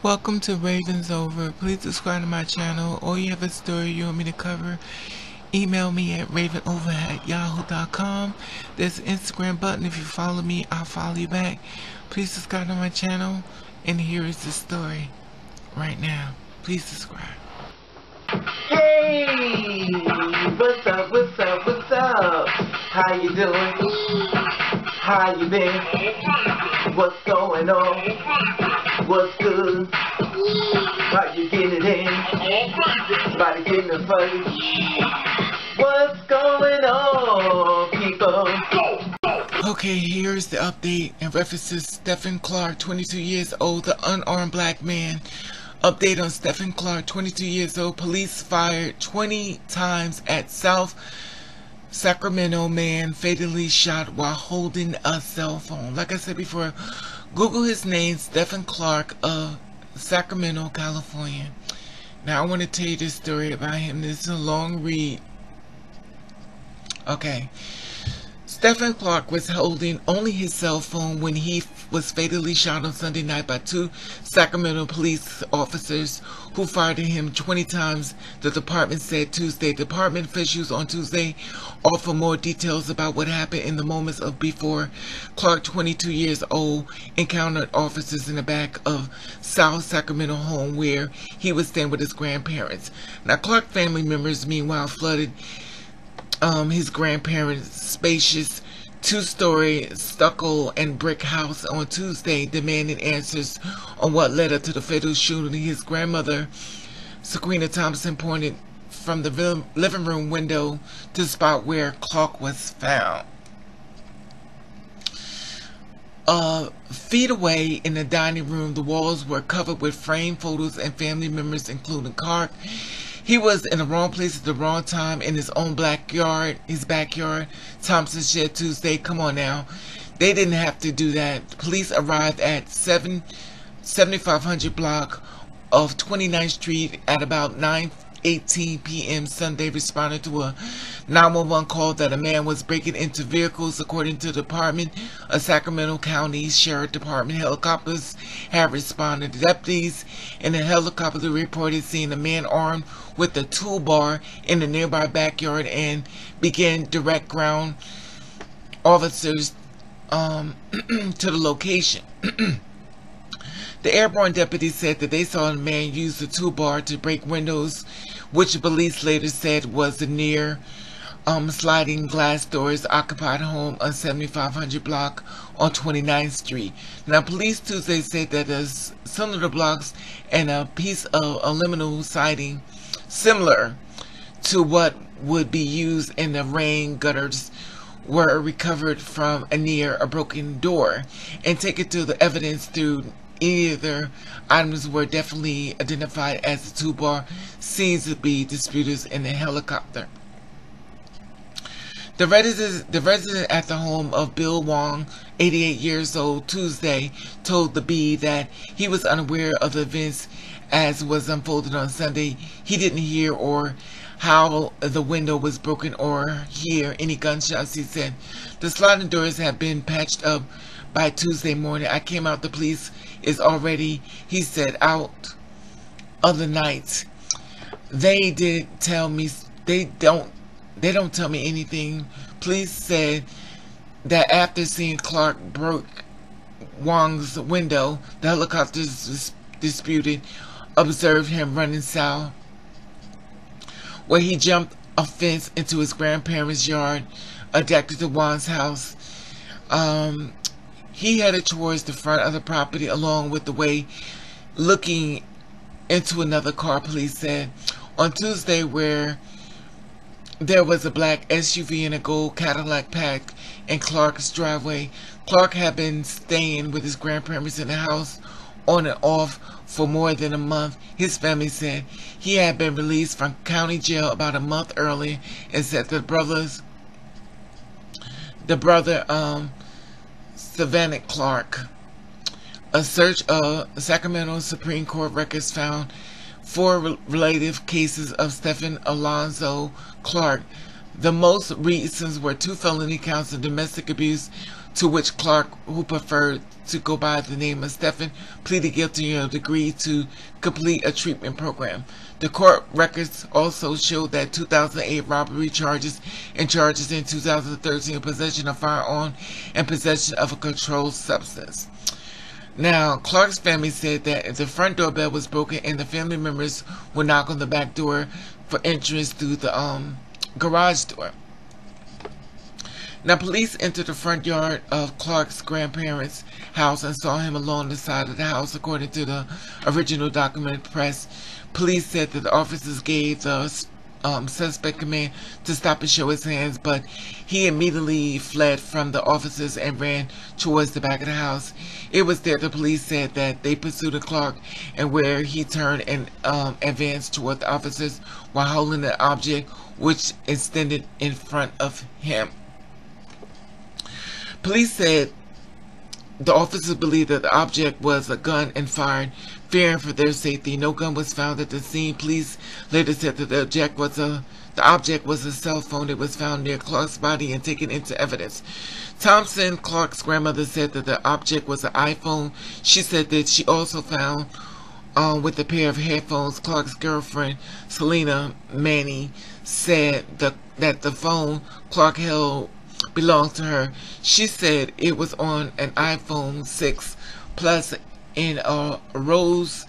Welcome to Ravenovah. Please subscribe to my channel. Or you have a story you want me to cover, email me at ravenover at yahoo.com. There's an Instagram button. If you follow me, I'll follow you back. Please subscribe to my channel. And here is the story right now. Please subscribe. Hey, what's up, what's up, what's up? How you doing? How you been? What's going on? What's good? How you getting it in? Getting the. What's going on, people? Okay, here's the update in reference to Stephen Clark, 22 years old, the unarmed black man. Update on Stephen Clark, 22 years old. Police fired 20 times at South Sacramento man fatally shot while holding a cell phone. Like I said before, Google his name, Stephen Clark of Sacramento, California. Now I want to tell you this story about him. This is a long read. Okay. Stephen Clark was holding only his cell phone when he was fatally shot on Sunday night by two Sacramento police officers who fired at him 20 times, the department said Tuesday. Department officials on Tuesday offer more details about what happened in the moments of before Clark, 22 years old, encountered officers in the back of South Sacramento home where he was staying with his grandparents. Now, Clark family members, meanwhile, flooded um, his grandparents' spacious two-story stucco and brick house on Tuesday, demanding answers on what led up to the fatal shooting. His grandmother, Sequita Thompson, pointed from the living room window to the spot where Clark was found. Uh, feet away in the dining room, the walls were covered with framed photos and family members, including Clark he was in the wrong place at the wrong time in his own backyard, his backyard. Thompson said Tuesday, come on now. They didn't have to do that. Police arrived at 7, 7500 block of 29th Street at about 9 18 p.m. Sunday responded to a 911 call that a man was breaking into vehicles. According to the Department of Sacramento County Sheriff Department, helicopters have responded. Deputies in the helicopter reported seeing a man armed with a toolbar in the nearby backyard and began direct ground officers um, to the location. The airborne deputy said that they saw a man use the toolbar to break windows, which police later said was the near um, sliding glass doors occupied home on 7500 block on 29th Street. Now, police Tuesday said that a cylinder blocks and a piece of aluminum siding similar to what would be used in the rain gutters were recovered from a near a broken door and taken to the evidence through Either items were definitely identified as the two bar seems to be disputers in the helicopter. The resident, the resident at the home of Bill Wong, 88 years old, Tuesday, told the Bee that he was unaware of the events as was unfolded on Sunday. He didn't hear or how the window was broken or hear any gunshots, he said. The sliding doors had been patched up by Tuesday morning. I came out, the police is already, he said, out of the night. They didn't tell me, they don't, they don't tell me anything. Police said that after seeing Clark broke Wong's window, the helicopters disputed observed him running south, where he jumped a fence into his grandparents' yard, adapted to Wong's house. Um, he headed towards the front of the property along with the way looking into another car, police said. On Tuesday, where there was a black SUV and a gold Cadillac packed in Clark's driveway. Clark had been staying with his grandparents in the house on and off for more than a month. His family said he had been released from county jail about a month earlier and said the brothers, the brother, um, Stevante Clark. A search of Sacramento Superior Court records found four relative cases of Stephen Alonzo Clark. The most recent were two felony counts of domestic abuse, to which Clark, who preferred to go by the name of Stephen, pleaded guilty and agreed to complete a treatment program. The court records also show that 2008 robbery charges and charges in 2013 possession of firearm and possession of a controlled substance. Now, Clark's family said that the front door bell was broken and the family members would knock on the back door for entrance through the um, garage door. Now, police entered the front yard of Clark's grandparents' house and saw him along the side of the house, according to the original document press. Police said that the officers gave the um, suspect command to stop and show his hands, but he immediately fled from the officers and ran towards the back of the house. It was there the police said that they pursued Clark and where he turned and um, advanced toward the officers while holding an object which extended in front of him. Police said the officers believed that the object was a gun and fired, fearing for their safety. No gun was found at the scene. Police later said that the object was a the object was a cell phone that was found near Clark's body and taken into evidence. Thompson, Clark's grandmother, said that the object was an iPhone. She said that she also found um, with a pair of headphones. Clark's girlfriend, Salena Manni, said the, that the phone Clark held belonged to her. She said it was on an iPhone 6 Plus in a rose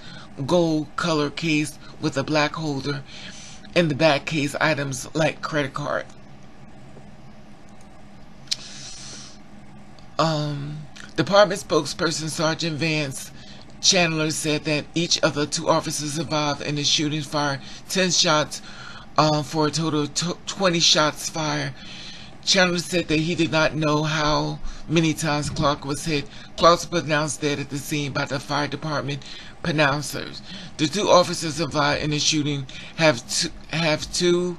gold color case with a black holder. In the back case, items like credit card. Um, department spokesperson Sergeant Vance Chandler said that each of the two officers involved in the shooting fired 10 shots uh, for a total of 20 shots fired. Chandler said that he did not know how many times Clark was hit. Clark was pronounced dead at the scene by the fire department pronouncers. The two officers involved in the shooting have two, have two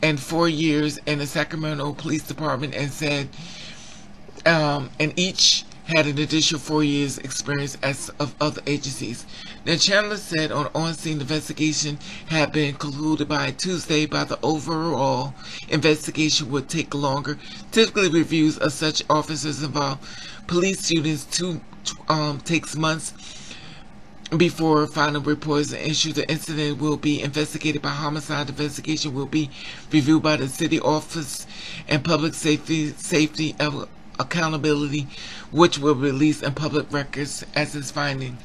and four years in the Sacramento Police Department and said, um, and each had an additional four years experience as of other agencies. Now Chandler said on on-scene investigation had been concluded by Tuesday, but the overall investigation would take longer. Typically, reviews of such officers involved police shootings two um, takes months before final reports are issued. The incident will be investigated by homicide. Investigation will be reviewed by the city office and public safety safety accountability, which will release in public records as its finding.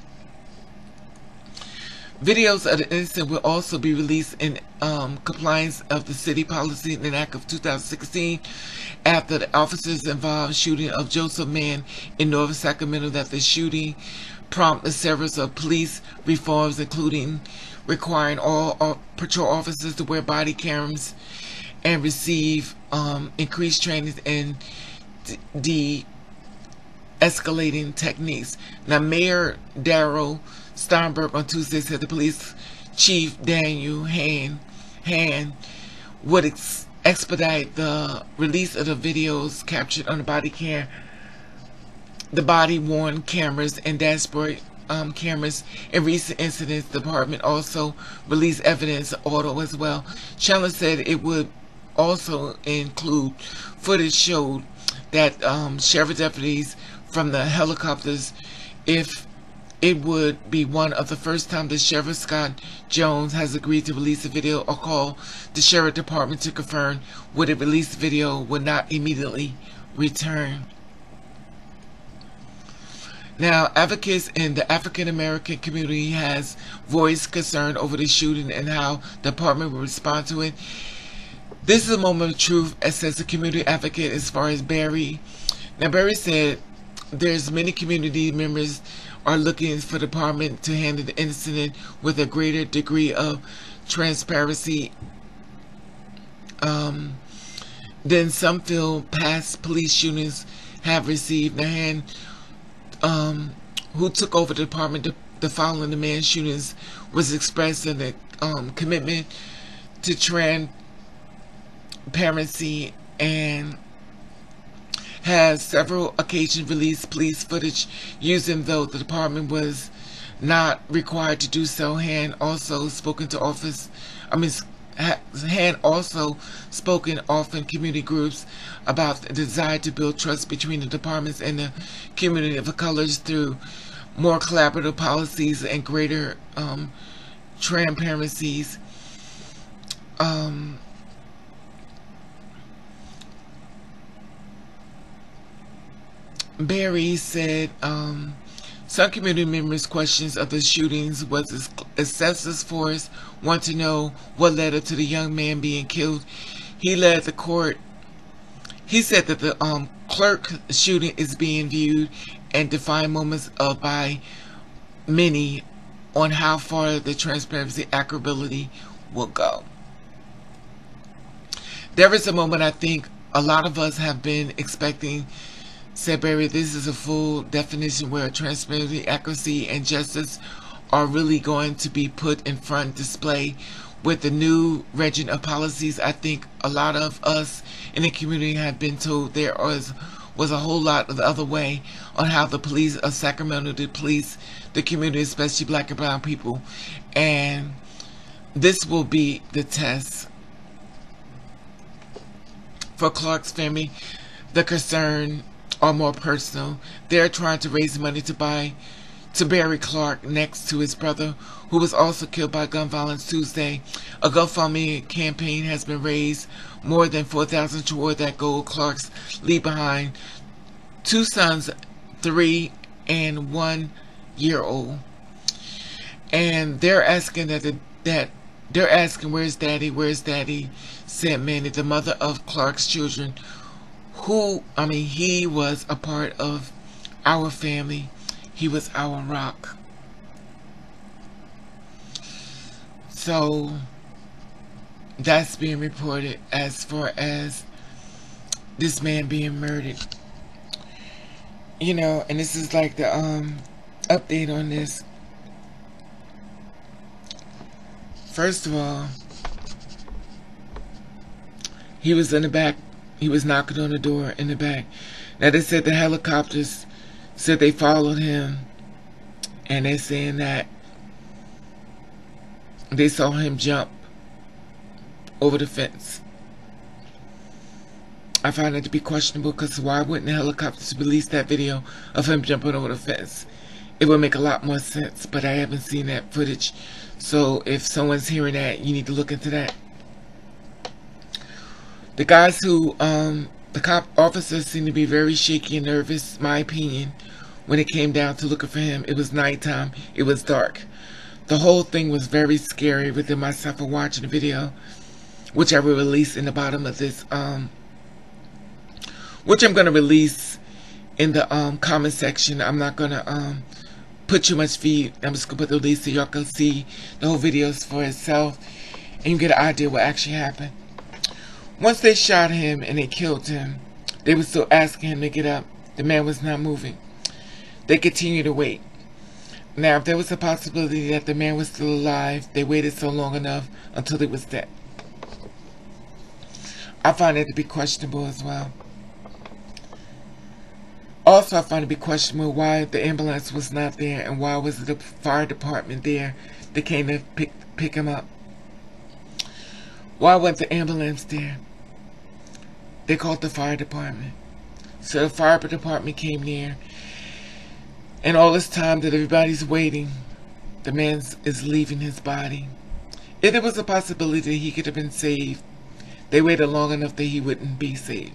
Videos of the incident will also be released in um, compliance of the city policy in and act of 2016 after the officers involved shooting of Joseph Mann in North Sacramento that the shooting prompted several of police reforms including requiring all, all patrol officers to wear body cameras and receive um, increased training in de escalating techniques. Now, Mayor Darrell Steinberg on Tuesday said the police chief Daniel Hahn, Hahn would ex expedite the release of the videos captured on the body cam, the body worn cameras and dashboard um, cameras in recent incidents. The department also released evidence of auto as well. Chandler said it would also include footage showed that um, sheriff deputies from the helicopters if it would be one of the first times that Sheriff Scott Jones has agreed to release a video or call the Sheriff Department to confirm would a released video would not immediately return. Now, advocates in the African American community has voiced concern over the shooting and how the department will respond to it. This is a moment of truth, says the community advocate as far as Berry. Now, Berry said there's many community members are looking for the department to handle the incident with a greater degree of transparency um, than some feel past police shootings have received. hand um, who took over the department the, the following the Mann shootings was expressing the um, commitment to trans Parency and has several occasions released police footage using though the department was not required to do so. Hahn also spoken to office, I mean, had also spoken often community groups about the desire to build trust between the departments and the community of colors through more collaborative policies and greater um, transparencies. Um, Berry said um, some community members' questions of the shootings was excessive force want to know what led up to the young man being killed. He led the court. He said that the um, Clark shooting is being viewed and defined moments of by many on how far the transparency accountability will go. There is a moment I think a lot of us have been expecting said Berry, this is a full definition where transparency, accuracy, and justice are really going to be put in front display with the new regime of policies. I think a lot of us in the community have been told there was was a whole lot of the other way on how the police of Sacramento the police the community, especially black and brown people. And this will be the test for Clark's family. The concern are more personal. They're trying to raise money to buy to bury Clark next to his brother, who was also killed by gun violence Tuesday. A GoFundMe campaign has been raised more than 4000 toward that goal. Clark's leave behind two sons, three and one year old. And they're asking that the, that they're asking where's daddy, where's daddy, said Manni, the mother of Clark's children, who, I mean, he was a part of our family. He was our rock. So, that's being reported as far as this man being murdered. You know, and this is like the um update on this. First of all, he was in the back he was knocking on the door in the back. Now they said the helicopters said they followed him and they're saying that they saw him jump over the fence. I find it to be questionable because why wouldn't the helicopters release that video of him jumping over the fence? It would make a lot more sense, but I haven't seen that footage. So if someone's hearing that, you need to look into that. The guys who, um, the cop officers seemed to be very shaky and nervous, my opinion, when it came down to looking for him. It was nighttime. It was dark. The whole thing was very scary within myself of watching the video, which I will release in the bottom of this, um, which I'm going to release in the um, comment section. I'm not going to um, put too much feed. I'm just going to put the release so y'all can see the whole videos for itself and you get an idea what actually happened. Once they shot him and they killed him, they were still asking him to get up. The man was not moving. They continued to wait. Now, if there was a possibility that the man was still alive, they waited so long enough until he was dead. I find it to be questionable as well. Also, I find it to be questionable why the ambulance was not there and why was the fire department there that came to pick, pick him up. Why wasn't the ambulance there? They called the fire department. So the fire department came near. And all this time that everybody's waiting, the man is leaving his body. If there was a possibility that he could have been saved, they waited long enough that he wouldn't be saved.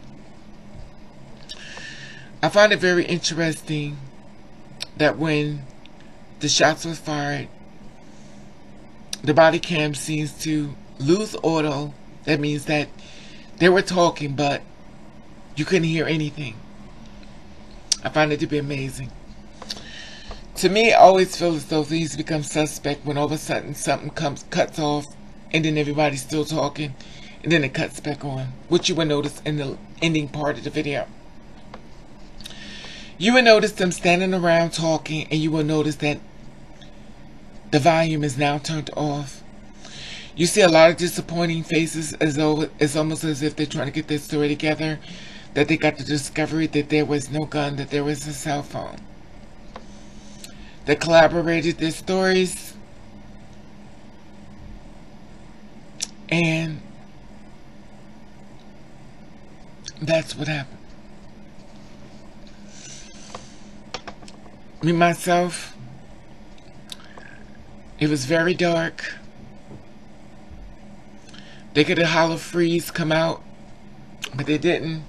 I find it very interesting that when the shots were fired, the body cam seems to lose auto. That means that they were talking, but you couldn't hear anything. I find it to be amazing. To me, I always feel as though things become suspect when all of a sudden something comes cuts off and then everybody's still talking and then it cuts back on, which you will notice in the ending part of the video. You will notice them standing around talking and you will notice that the volume is now turned off you see a lot of disappointing faces as though it's almost as if they're trying to get their story together. That they got the discovery that there was no gun, that there was a cell phone. They collaborated their stories. And that's what happened. Me, myself, it was very dark. They could have hollow freeze come out, but they didn't.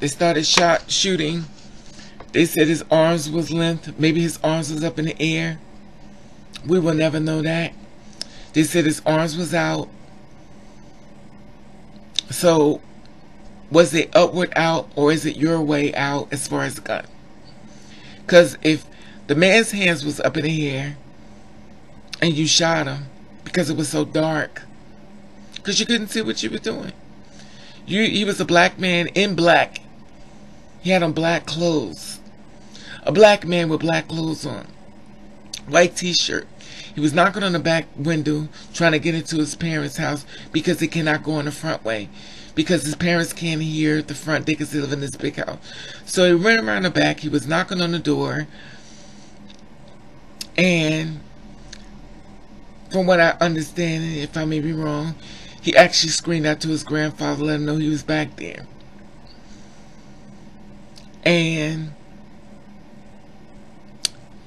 They started shot shooting. They said his arms was length. Maybe his arms was up in the air. We will never know that. They said his arms was out. So, was it upward out or is it your way out as far as the gun? Because if the man's hands was up in the air and you shot him because it was so dark, because you couldn't see what you were doing. You, he was a black man in black. He had on black clothes. A black man with black clothes on. White t-shirt. He was knocking on the back window trying to get into his parents' house because he cannot go in the front way. Because his parents can't hear the front. They because they live in this big house. So he ran around the back. He was knocking on the door. And from what I understand, if I may be wrong, he actually screamed out to his grandfather, let him know he was back there. And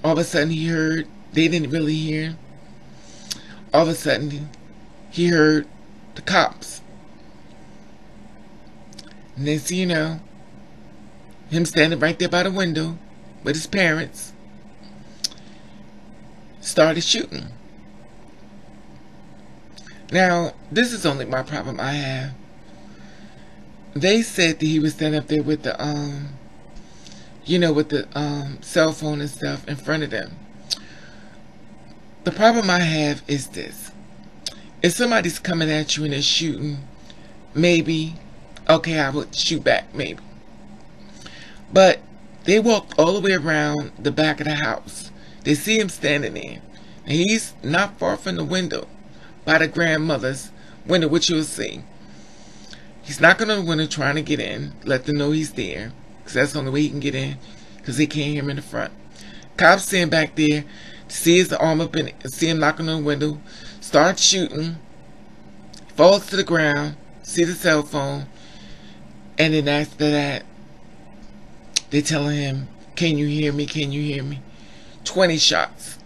all of a sudden he heard they didn't really hear. All of a sudden, he heard the cops. And then, next you know, him standing right there by the window with his parents started shooting. Now, this is only my problem I have. They said that he was standing up there with the, um, you know, with the um, cell phone and stuff in front of them. The problem I have is this. If somebody's coming at you and they're shooting, maybe, okay, I would shoot back, maybe. But they walked all the way around the back of the house. They see him standing there. And he's not far from the window by the grandmother's window, which you'll see. He's knocking on the window trying to get in, let them know he's there. Because that's the only way he can get in. Because they can't hear him in the front. Cops sitting back there sees the arm up and see him knocking on the window, starts shooting, falls to the ground, see the cell phone, and then after that, they telling him, can you hear me, can you hear me? 20 shots.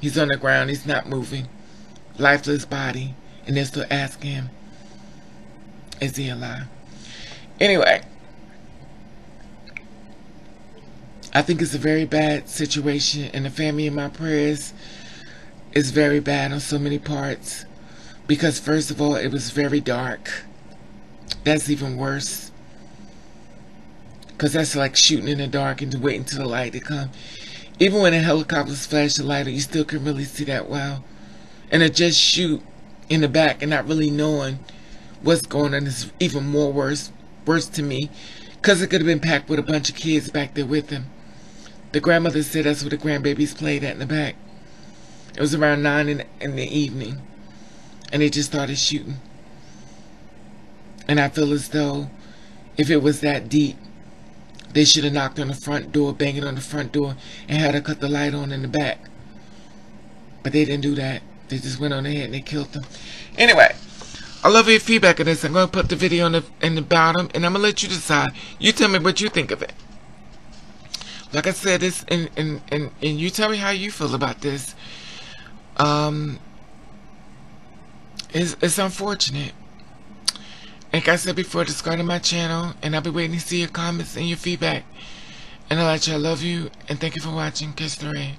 He's on the ground, he's not moving, lifeless body, and they're still asking him, is he alive? Anyway, I think it's a very bad situation, and the family in my prayers is very bad on so many parts. Because, first of all, it was very dark. That's even worse. Because that's like shooting in the dark and waiting till the light to come. Even when the helicopters flash the light, you still can really see that well. And to just shoot in the back and not really knowing what's going on is even more worse. Worse to me. Because it could have been packed with a bunch of kids back there with him. The grandmother said that's where the grandbabies played at in the back. It was around 9 in, in the evening. And they just started shooting. And I feel as though if it was that deep, they should have knocked on the front door, banging on the front door, and had to cut the light on in the back. But they didn't do that. They just went on ahead and they killed them. Anyway, I love your feedback on this. I'm going to put the video in the, in the bottom, and I'm going to let you decide. You tell me what you think of it. Like I said, this and and and and you tell me how you feel about this. Um, it's it's unfortunate. Like I said before, subscribe to my channel, and I'll be waiting to see your comments and your feedback. And I'll let you I love you, and thank you for watching. Kiss the rain.